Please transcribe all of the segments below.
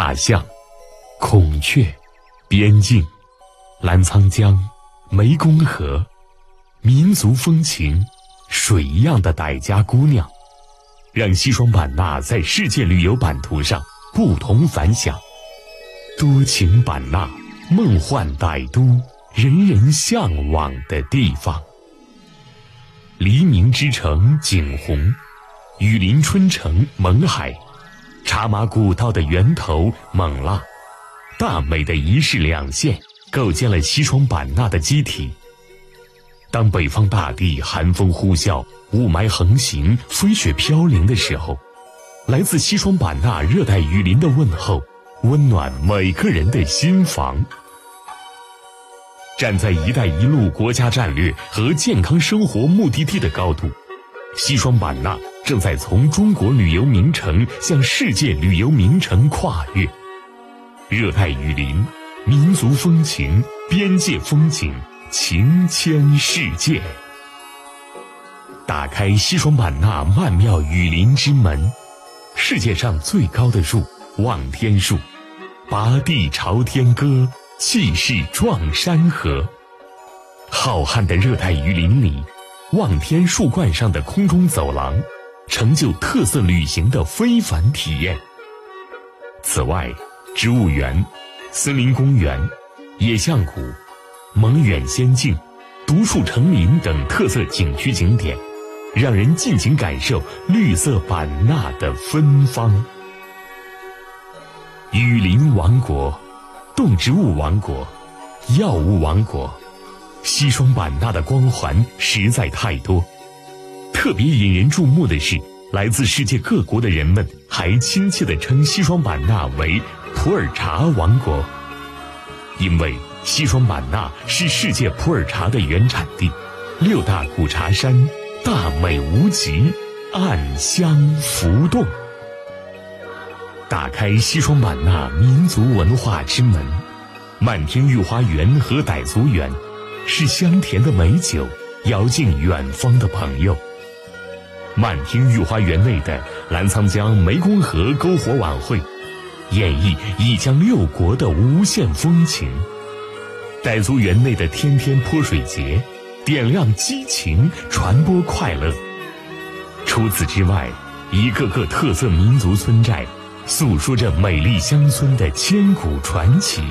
大象、孔雀、边境、澜沧江、湄公河，民族风情，水一样的傣家姑娘，让西双版纳在世界旅游版图上不同凡响。多情版纳，梦幻傣都，人人向往的地方。黎明之城景洪，雨林春城勐海。茶马古道的源头勐腊，大美的一市两县构建了西双版纳的机体。当北方大地寒风呼啸、雾霾横行、飞雪飘零的时候，来自西双版纳热带雨林的问候，温暖每个人的心房。站在“一带一路”国家战略和健康生活目的地的高度。西双版纳正在从中国旅游名城向世界旅游名城跨越，热带雨林、民族风情、边界风景，情牵世界。打开西双版纳曼妙雨林之门，世界上最高的树——望天树，拔地朝天歌，气势壮山河。浩瀚的热带雨林里。望天树冠上的空中走廊，成就特色旅行的非凡体验。此外，植物园、森林公园、野象谷、蒙远仙境、独树成林等特色景区景点，让人尽情感受绿色版纳的芬芳。雨林王国、动植物王国、药物王国。西双版纳的光环实在太多，特别引人注目的是，来自世界各国的人们还亲切地称西双版纳为“普洱茶王国”，因为西双版纳是世界普洱茶的原产地，六大古茶山大美无极，暗香浮动。打开西双版纳民族文化之门，漫天御花园和傣族园。是香甜的美酒，遥敬远方的朋友。漫天御花园内的澜沧江湄公河篝火晚会，演绎一江六国的无限风情。傣族园内的天天泼水节，点亮激情，传播快乐。除此之外，一个个特色民族村寨，诉说着美丽乡村的千古传奇。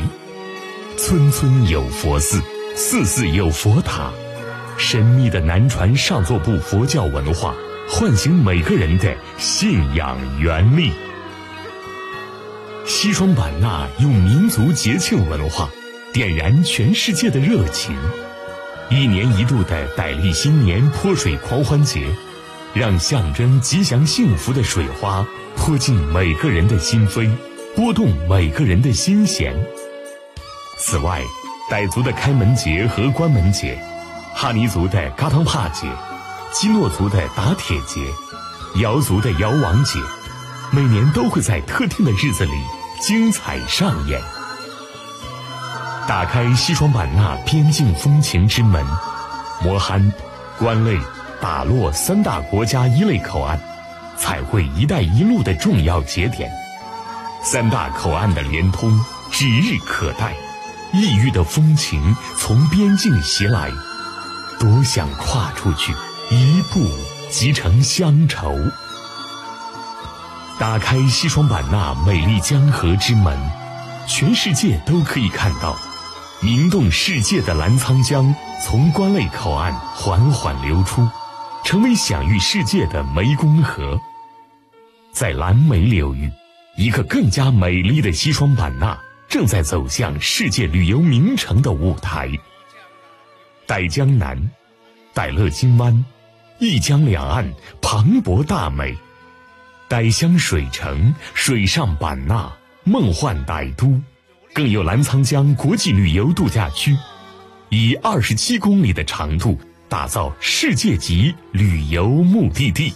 村村有佛寺。寺寺有佛塔，神秘的南传上座部佛教文化唤醒每个人的信仰原力。西双版纳用民族节庆文化点燃全世界的热情，一年一度的傣历新年泼水狂欢节，让象征吉祥幸福的水花泼进每个人的心扉，拨动每个人的心弦。此外，傣族的开门节和关门节，哈尼族的嘎当帕节，基诺族的打铁节，瑶族的瑶王节，每年都会在特定的日子里精彩上演。打开西双版纳边境风情之门，磨憨、关内、打洛三大国家一类口岸，彩绘“一带一路”的重要节点，三大口岸的连通指日可待。异域的风情从边境袭来，多想跨出去，一步即成乡愁。打开西双版纳美丽江河之门，全世界都可以看到，名动世界的澜沧江从关内口岸缓缓流出，成为享誉世界的湄公河。在蓝莓流域，一个更加美丽的西双版纳。正在走向世界旅游名城的舞台。傣江南、傣乐金湾，一江两岸磅礴大美；傣乡水城、水上版纳，梦幻傣都，更有澜沧江国际旅游度假区，以二十七公里的长度打造世界级旅游目的地。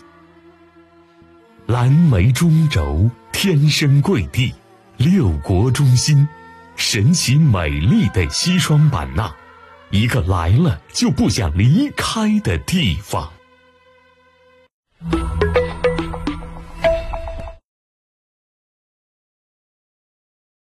蓝莓中轴，天生贵地。六国中心，神奇美丽的西双版纳，一个来了就不想离开的地方。